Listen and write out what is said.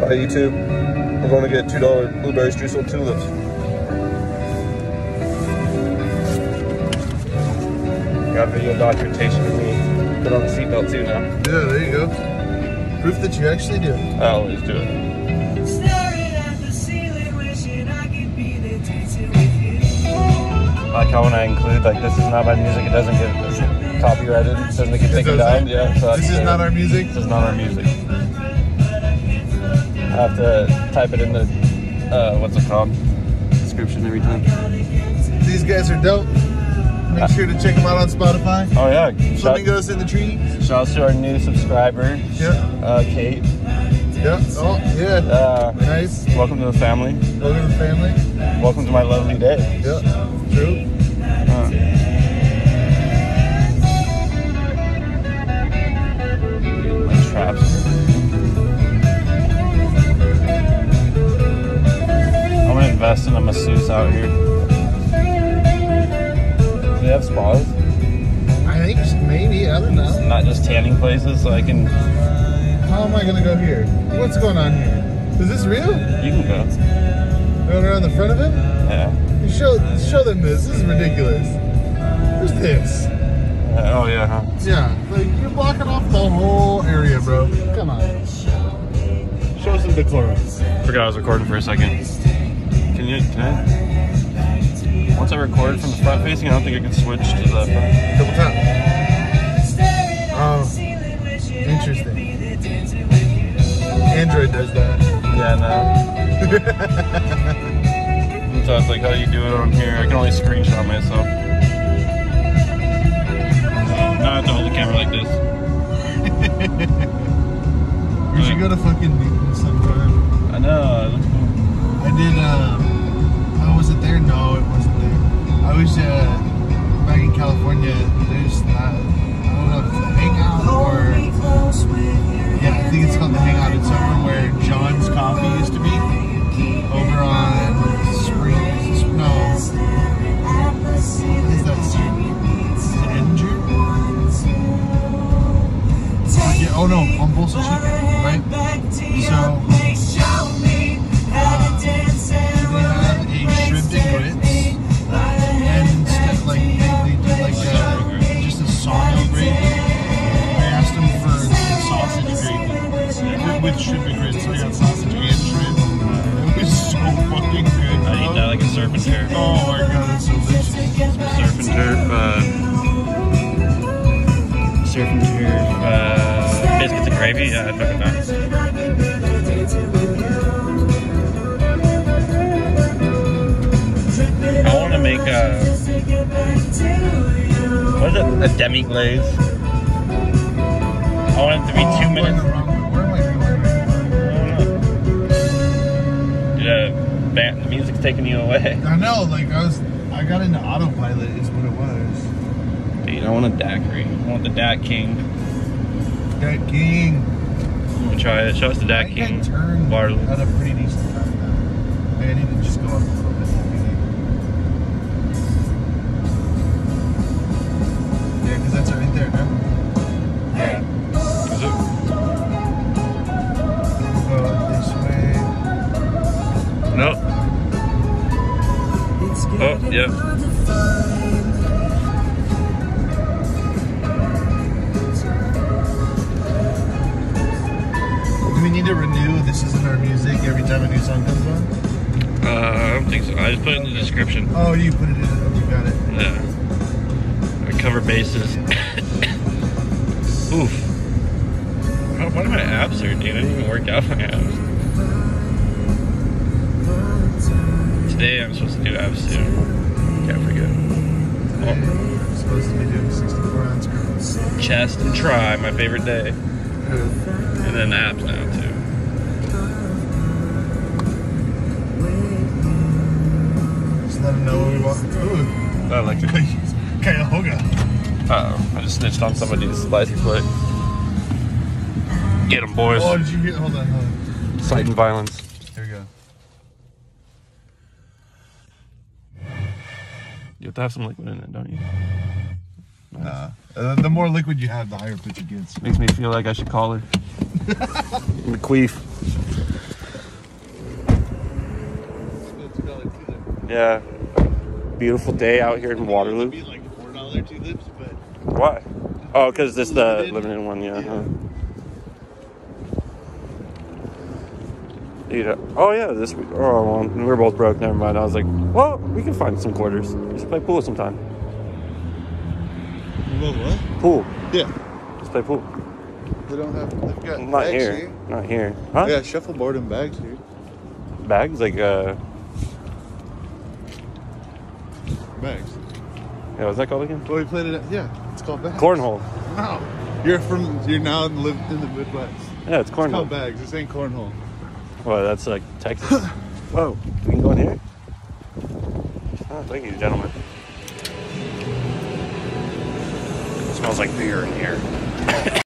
Bye YouTube. We're going to get $2 blueberry streusel tulips. Got video documentation of me. Put on the seatbelt too now. Yeah, there you go. Proof that you actually do. I always do it. Staring at the ceiling, wishing I could be there dancing with you. Like how when I include like this is not my music, it doesn't get copyrighted, it doesn't get taken down. doesn't? Yeah, so This is not our music. This is not our music. I have to type it in the uh, what's it called description every time. These guys are dope. Make sure to check them out on Spotify. Oh yeah, shout, Flamingos in the trees. shout out to our new subscriber, Yeah. uh, Kate. Yeah. Oh, yeah. Uh, Nice. welcome to the family. Welcome to the family. Welcome to my lovely day. Yeah. True. Uh, out here. Do they have spas? I think maybe. I don't know. Not just tanning places, so I can. How am I gonna go here? What's going on here? Is this real? You can go. Going around the front of it? Yeah. You show show them this. This is ridiculous. Who's this? Uh, oh yeah. Huh? Yeah, like you're blocking off the whole area, bro. Come on. Show us some decorum. Forgot I was recording for a second. Can you? Can I? Once I record from the front facing, I don't think I can switch to the front. Double tap. Oh, interesting. Android does that. Yeah, no. so it's like, how do you do it on here? I can only screenshot myself. Now I have to hold the camera like this. We should go to fucking Newton sometime. I know. it looks cool. I did. Um, there? No, it wasn't there. I was uh, back in California. There's that. I don't know if it's the Hangout or yeah, I think it's called the Hangout. It's over where John's Coffee used to be. Over on Springs. No, is that street? It Edinger? Yeah. Oh no, on Bolsa Chica, right? So. Surf and turf. Oh my god, it's so. Surf and turf. Uh, surf and turf. Uh, biscuits and gravy. Yeah, I'd fucking that. I want to make a what is it? A demi glaze. I want it to be two minutes. Music's taking you away. I know, like I was, I got into autopilot is what it was. Dude, I want a daiquiri. I want the Dat King. That king. I'm gonna try it. Show us the I Dat think I King. turned Barley. at a pretty decent time now. Maybe I need to just go up a little bit. Yeah, because that's right there, no? Yep. Do we need to renew This Isn't Our Music every time a new song comes on? Uh, I don't think so. I just put it in the description. Oh, you put it in. Oh, you got it. Yeah. I cover bases. Oof. Why do my abs hurt, dude? I didn't even work out my abs. Today I'm supposed to do abs too. Can't forget. Today, we're supposed to be doing 64 ounce curls. Chest and try, my favorite day. And then abs now too. Just let them know when we walk. Ooh, I like it. Cuyahoga. Uh oh, I just snitched on somebody's license plate. Get them, boys. Oh, did you hear? Hold on, hold on. Inciting violence. You have to have some liquid in it, don't you? Nice. Uh, the more liquid you have, the higher pitch it gets. Makes me feel like I should call her. McQueef. Yeah. Beautiful day out here in Waterloo. Be like $4 tulips, but Why? Oh, because this the limited one, yeah. yeah. Huh? Oh yeah, this week. Oh, well, we're both broke. Never mind. I was like, well, we can find some quarters. We should play pool sometime. well, what? Pool. Yeah, Let's play pool. they don't have. They've got Not bags here. Not here. Huh? Yeah, shuffleboard and bags here. Bags like uh. Bags. Yeah, what's that called again? Well, we played it. At, yeah, it's called bags. Cornhole. No, you're from. You're now live in the Midwest. Yeah, it's It's called cornhole. bags. This ain't cornhole. Well, that's like Texas. Whoa, we can go in here. Oh, thank you, gentlemen. It smells like beer in here.